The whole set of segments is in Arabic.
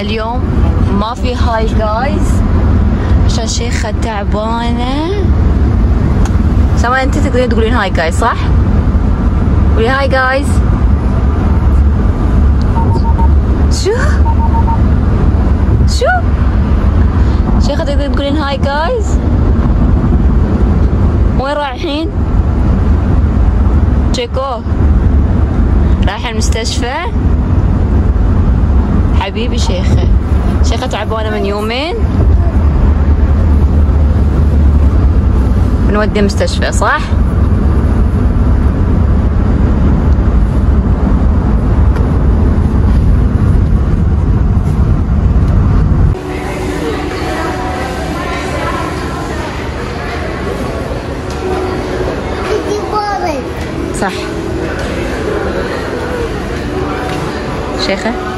اليوم ما في هاي جايز عشان شيخة تعبانة سما انت تقدرين تقولين هاي جايز صح؟ قولي هاي جايز شو؟ شو؟ شيخة تقدرين تقولين هاي جايز؟ وين رايحين؟ تشيكو رايح المستشفى حبيبي شيخة. شيخة تعبانة من يومين؟ بنودي مستشفى صح؟ صح. شيخة؟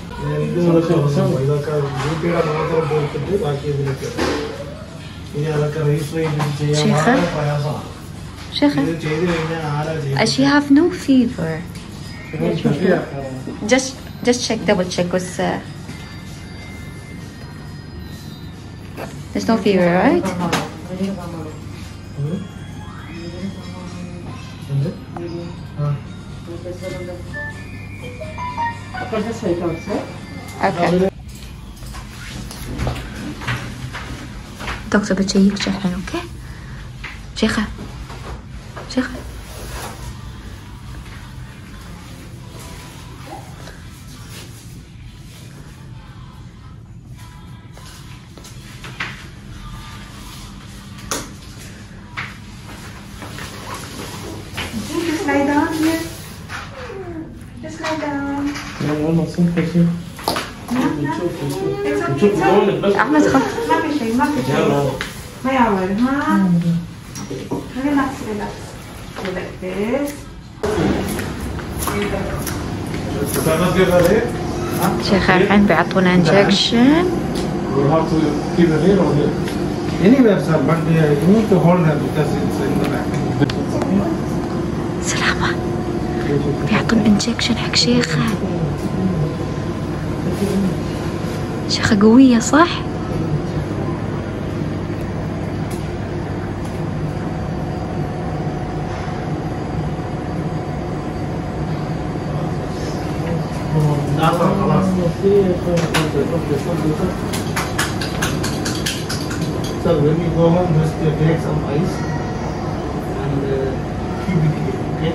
ఇదొక యూపీడ మాత్రం she have no fever. Just, just check, double check with. Uh, there's no fever, right? Mm -hmm. Okay. دكتور بتشيك شحن أوكي شيخة شيخة Just نشوف نشوف. نشوف بس. ما في شيء ما في شيء يلا. ما يعور ها this Sana göre شيخة الحين بيعطونا انجكشن uh, سلامة بيعطون انجكشن حق شيخة شيخة قوية صح؟ Sir, when you go home, just uh, take some ice and uh, keep it here, okay?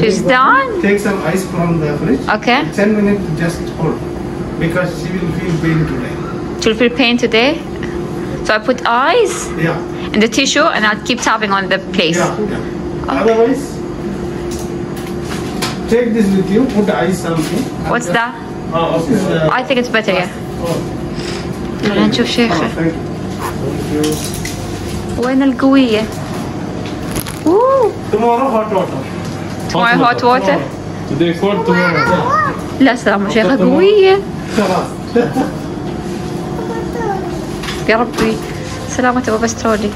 She's done? Take some ice from the fridge. Okay. 10 minutes, just hold. Because she will feel pain today. She'll feel pain today. So I put ice Yeah. in the tissue and I'll keep tapping on the place. Yeah. yeah. Otherwise, take this with you, put ice something. and What's just- that? Oh, okay. This is, uh, I think it's better, yeah. oh, خلينا نشوف شيخة thank you. Thank you. وين القوية؟ اوه Tomorrow, hot water. tomorrow hot water. Today cold, tomorrow. لا سلامة شيخة قوية. يا ربي. سلامة أبو بسترولي